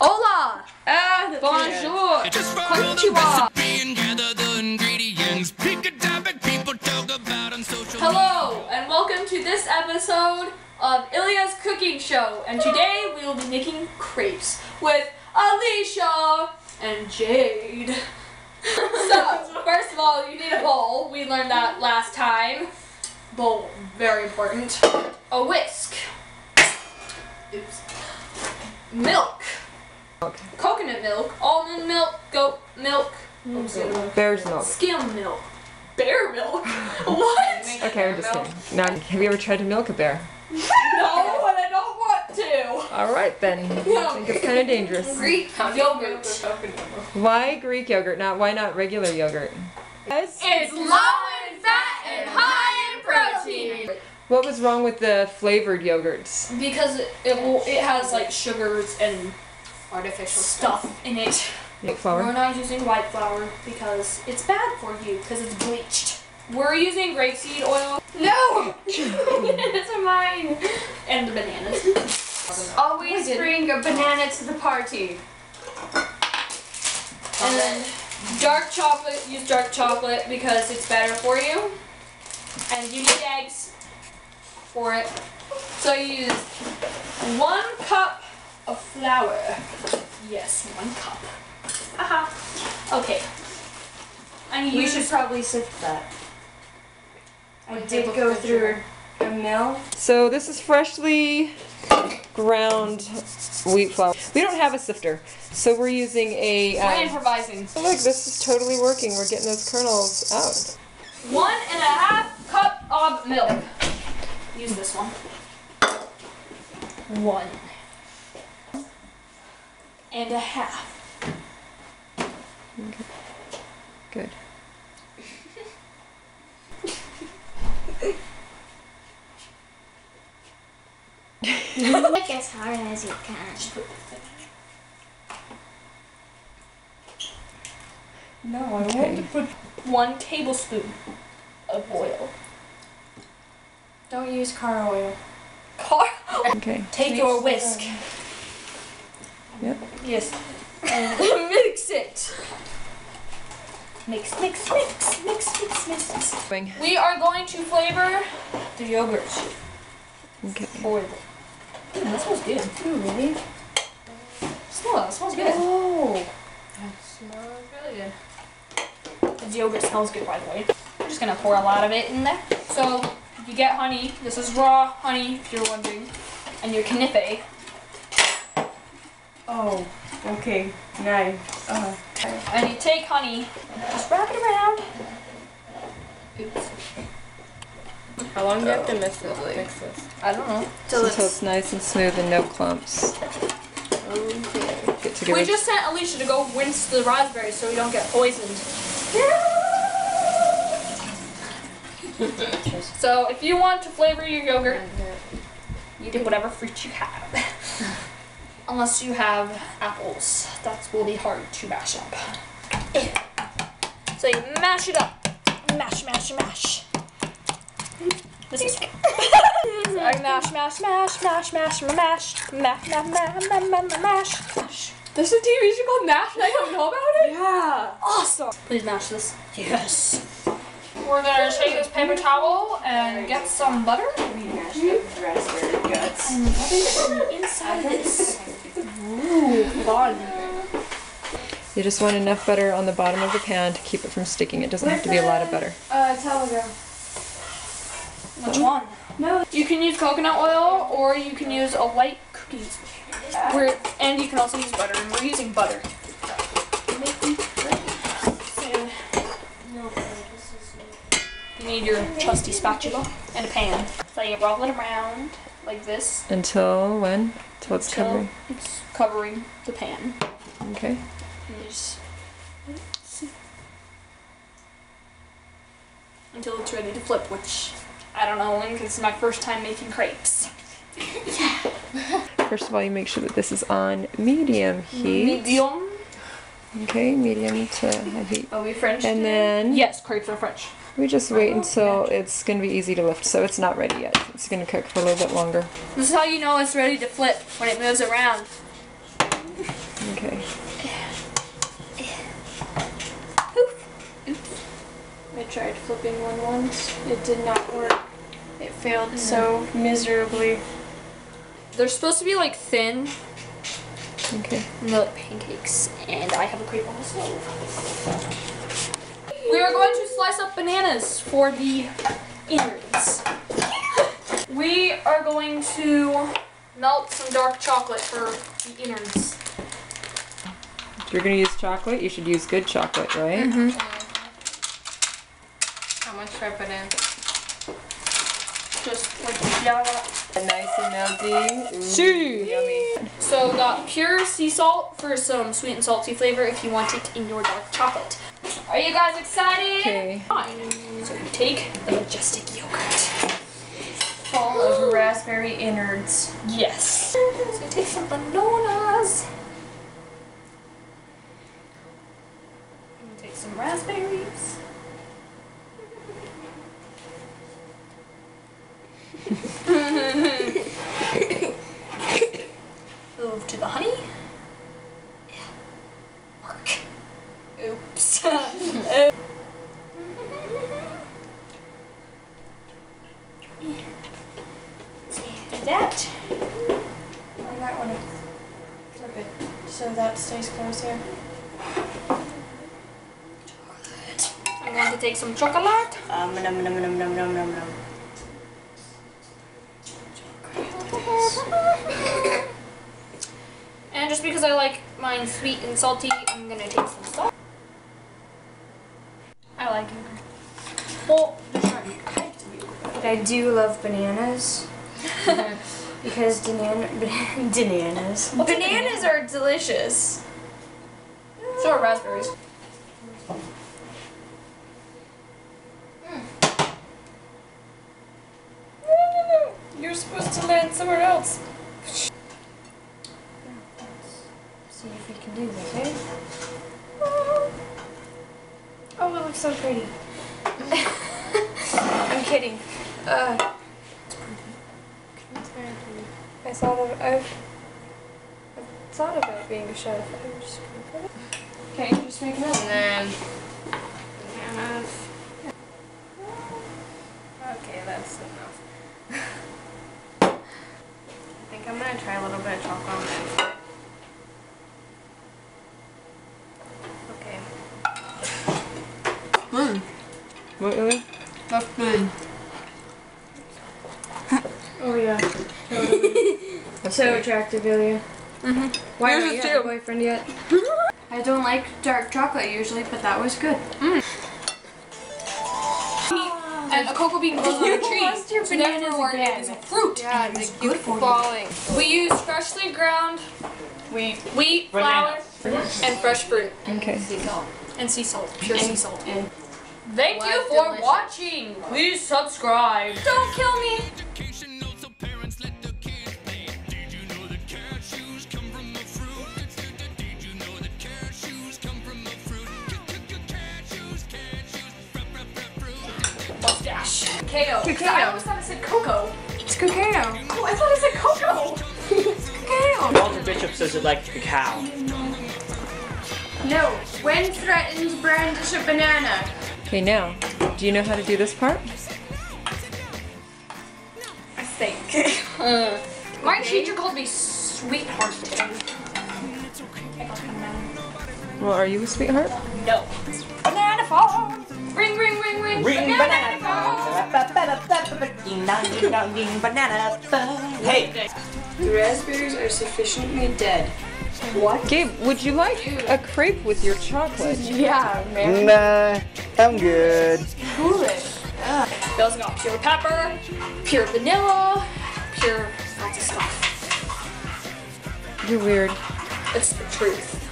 Hola! That's Bonjour! Just follow the Konnichiwa! recipe and gather the ingredients. Pick a topic people talk about on social Hello, and welcome to this episode of Ilia's Cooking Show. And today we will be making crepes with Alicia and Jade. so, first of all, you need a bowl. We learned that last time. Bowl, very important. A whisk. Oops. Milk. Coconut milk, almond milk, mm. goat milk, Bear's milk. skim milk, bear milk. what? Okay, I'm just kidding. Now, have you ever tried to milk a bear? No, but I don't want to. All right then. I think it's kind of dangerous. Greek yogurt. Why Greek yogurt? Not why not regular yogurt? Yes. It's low in fat and high in protein. What was wrong with the flavored yogurts? Because it it, it has like sugars and Artificial stuff in it. Milk We're not using white flour because it's bad for you because it's bleached. We're using grapeseed oil. No! it's mine. And the bananas. Always bring a banana to the party. And then dark chocolate, use dark chocolate because it's better for you. And you need eggs for it. So you use one cup of flour. Yes, one cup. Aha. Okay. And you We should probably sift that. I did go through a mill. So this is freshly ground wheat flour. We don't have a sifter, so we're using a. we're Um, improvising. oh, look, this is totally working. We're getting those kernels out. One and a half cup of milk. Use this one. One. And a half. Good. Make as hard as you can. No, I Okay. want to put one tablespoon of oil. Don't use car oil. Car. Okay. Take your whisk. Yep. Yes. And mix it. Mix, mix, mix, mix, mix, mix. Wing. We are going to flavor the yogurt Okay. oil. Mm, that smells good. Oh, really? Smell that. Smells good. Oh. That smells really good. The yogurt smells good, by the way. I'm just gonna pour a lot of it in there. So you get honey. This is raw honey, if you're wondering, and your knife. Oh. Okay. Nice. Uh, And you take honey, just wrap it around. Oops. how long do you have to mix this? Mix this? I don't know. Until it's nice and smooth and no clumps. Okay. Get together. We just sent Alicia to go rinse the raspberries so we don't get poisoned. so if you want to flavor your yogurt, you do whatever fruit you have. Unless you have apples. That will be hard to mash up. So you mash it up. Mash, mash, mash. This is Sorry, mash, mash, mash, mash, mash, mash, mash, mash, mash, mash, mash, mash. There's a TV show called Mash and I don't know about it? Yeah. Awesome. Please mash this. Yes. We're gonna take this paper towel and get some butter We mashed up raspberry guts. and rub it on the inside this. Ooh, fun. You just want enough butter on the bottom of the pan to keep it from sticking. It doesn't have to be a lot of butter. Uh, Telegram. Which one? No. You can use coconut oil or you can use a light cookies. We're, and you can also use butter, and we're using butter. You need your trusty spatula and a pan. So you roll it around like this Until when? Until it's until covering. it's covering the pan. Okay. And you just until it's ready to flip, which I don't know when because it's my first time making crepes. yeah. First of all, you make sure that this is on medium heat. Medium. Okay, medium to high heat. Are we French? And then Yes, crepes are French. We just wait until it's going to be easy to lift. So it's not ready yet. It's going to cook for a little bit longer. This is how you know it's ready to flip when it moves around. Okay. I tried flipping one once. It did not work. It failed so miserably. They're supposed to be like thin, Okay. and they're like pancakes. And I have a crepe on the stove. We are going to slice up bananas for the innards. We are going to melt some dark chocolate for the innards. If you're gonna use chocolate, you should use good chocolate, right? Mm-hmm. How much should I put in? Just like yeah. Nice and melty. See. Yummy. So got pure sea salt for some sweet and salty flavor if you want it in your dark chocolate. Are you guys excited? Okay. Fine. So you take the majestic yogurt. Full of raspberry innards. Yes. So you take some bananas. And you take some raspberries. Move to the honey. Work. That. I might want to flip it so that stays close here. I'm going to take some chocolate. Um, num, num, num, num, num, num, num. And just because I like mine sweet and salty, I'm gonna take some salt. I like it. Well, they're trying to hype to you. But I do love bananas. because banana, bananas. A bananas are delicious. So are raspberries. You're supposed to land somewhere else. Let's see if we can do this, eh? It looks so pretty. I'm kidding. Uh, I thought of I've, I've thought about being a chef. I'm just gonna put it. Okay, just make another. And then bananas. Okay, that's enough. I think I'm gonna try a little bit of chocolate on the inside. Okay. What, Ilia? That's good. Oh yeah. so attractive, Ilia. Mm-hmm. Why Yours don't is you have a boyfriend yet? I don't like dark chocolate usually, but that was good. And a cocoa bean grows on a tree. lost your so therefore bananas it again. is a fruit. Yeah, and they it's good for you. falling. We use freshly ground Wheat. wheat, flour, and fresh fruit. Okay. And sea salt. Pure sea salt. and- Thank you for delicious. watching. Please subscribe. Don't kill me. Cacao. Cacao. I always thought it said cocoa. It's cacao. Oh, I thought it said cocoa. It's cacao. Walter Bishop says it like cacao. No. When threatens brandish a banana. Okay, now, do you know how to do this part? I think. Uh, my teacher called me sweetheart today. Well, are you a sweetheart? No. Banana phone. Ring, ring, ring, ring. Ring banana banana. Ding dong, ding dong. Hey, The raspberries are sufficiently dead. What? Gabe, would you like a crepe with your chocolate? Yeah, man. nah, I'm good. Cool it. We also ah. got pure pepper, pure vanilla, pure lots of stuff. You're weird. It's the truth.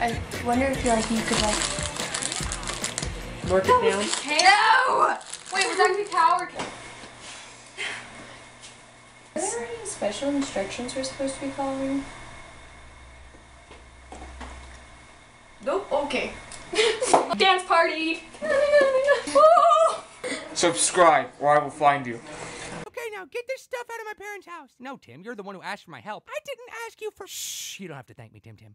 I wonder if you like you could like. Work it down. No! Wait, was that cacao or cacao? Is there any special instructions we're supposed to be following? Nope. Okay. Dance party. Subscribe or I will find you. Okay, now get this stuff out of my my parents' house. No, Tim, you're the one who asked for my help. I didn't ask you for. Shh, you don't have to thank me, Tim Tim.